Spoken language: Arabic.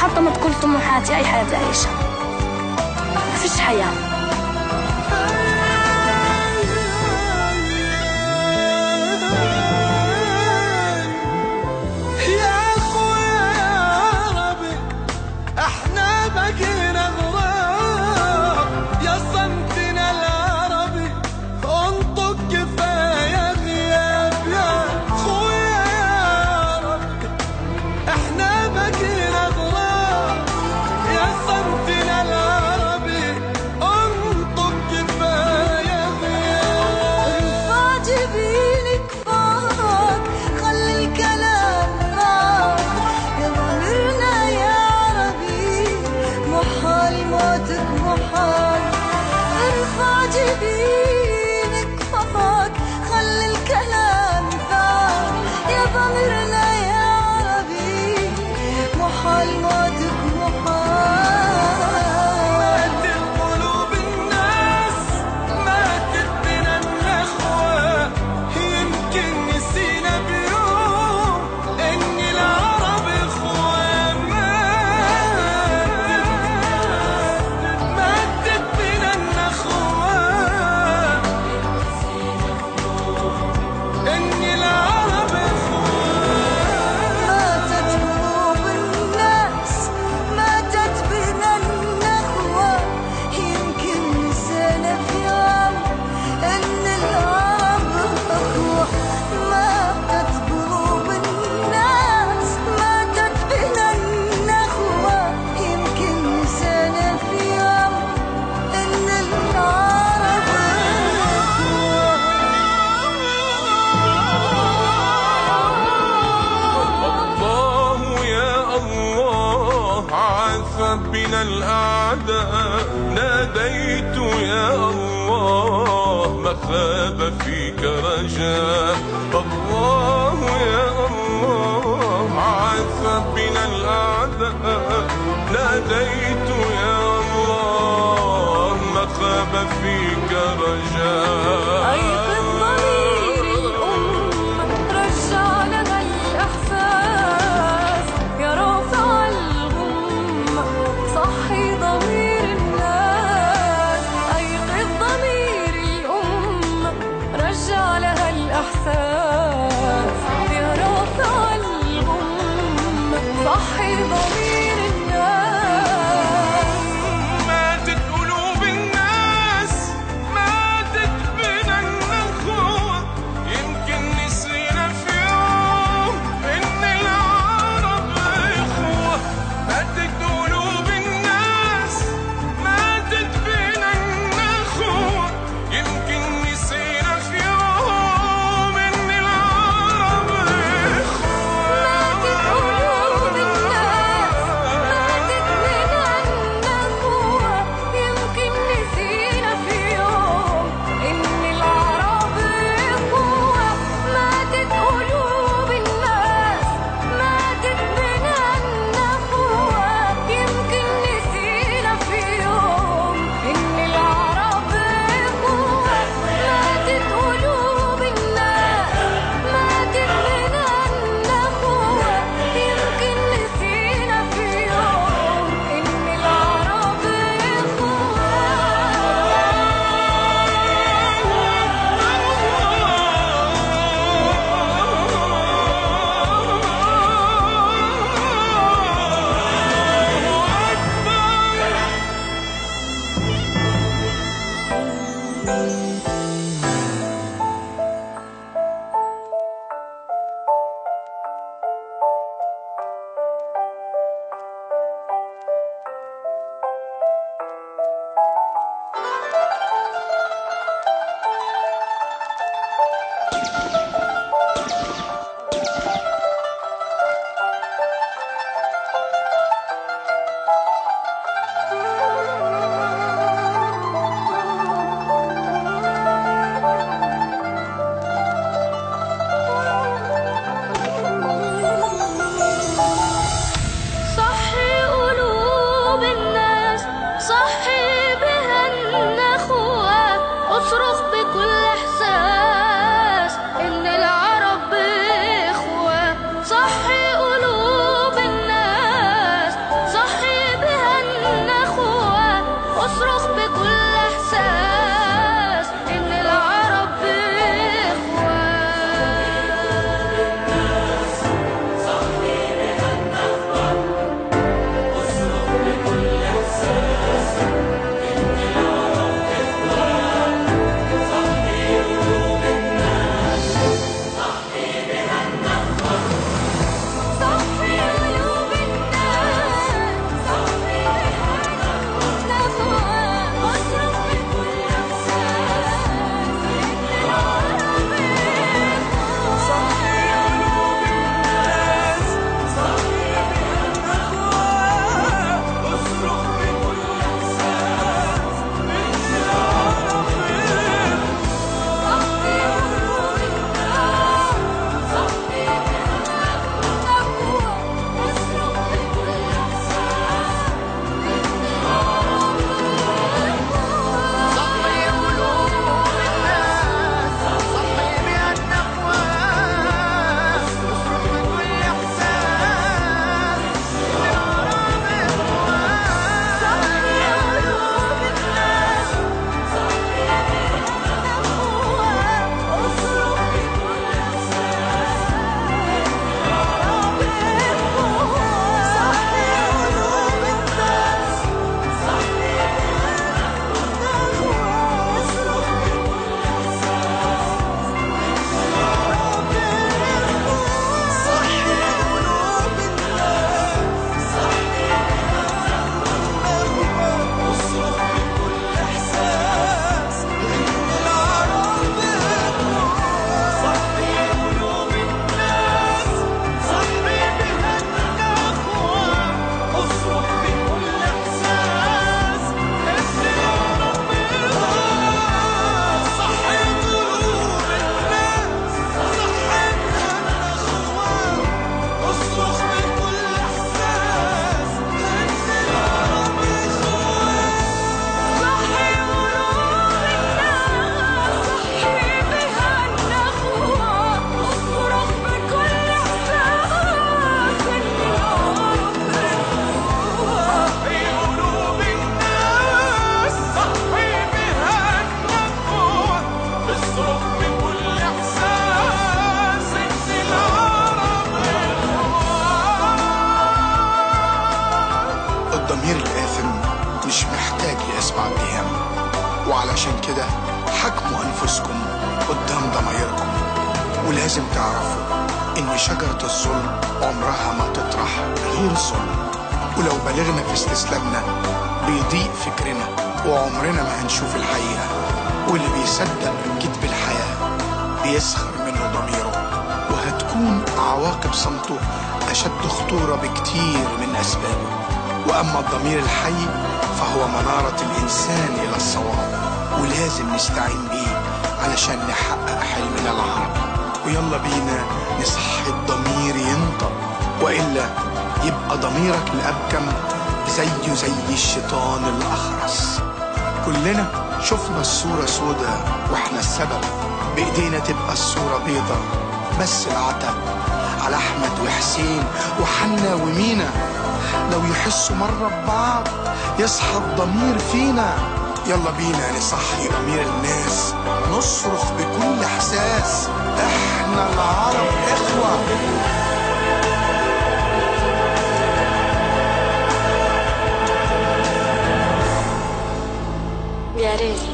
تحطمت كل طموحاتي أي حياة أعيشها مفيش حياة. بنا الأعداء ناديت يا الله مخاب فيك رجاء. الله يا الله عاف بنا الأعداء ناديت يا الله مخاب فيك رجاء. بكل احساس ولازم تعرفوا إن شجرة الظلم عمرها ما تطرح غير ظلم ولو بلغنا في استسلامنا بيضيق فكرنا وعمرنا ما هنشوف الحقيقة. واللي بيصدق كذب الحياة بيسخر منه ضميره. وهتكون عواقب صمته أشد خطورة بكتير من أسبابه. وأما الضمير الحي فهو منارة الإنسان إلى الصواب. ولازم نستعين بيه علشان نحقق حلمنا العربي. ويلا بينا نصحي الضمير ينطق وإلا يبقى ضميرك الأبكم زيه زي الشيطان الأخرس كلنا شفنا الصورة سودة وإحنا السبب بإيدينا تبقى الصورة بيضة. بس العتب على أحمد وحسين وحنا ومينا لو يحسوا مرة ببعض يصحى الضمير فينا. يلا بينا نصحي ضمير الناس نصرخ بكل إحساس إحنا العرب إخوة. يا ريت.